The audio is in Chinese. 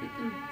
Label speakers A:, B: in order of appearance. A: 嗯。